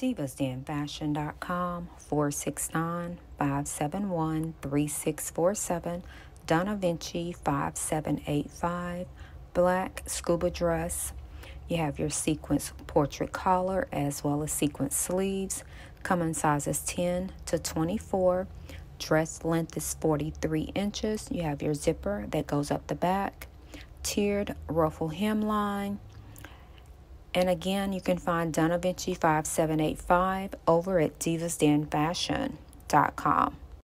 divasdenfashion.com 469 571 3647 Donna Vinci 5785 Black Scuba Dress. You have your sequins portrait collar as well as sequins sleeves. Come in sizes 10 to 24. Dress length is 43 inches. You have your zipper that goes up the back. Tiered ruffle hemline and again, you can find Donna Vinci 5785 over at divasdenfashion.com.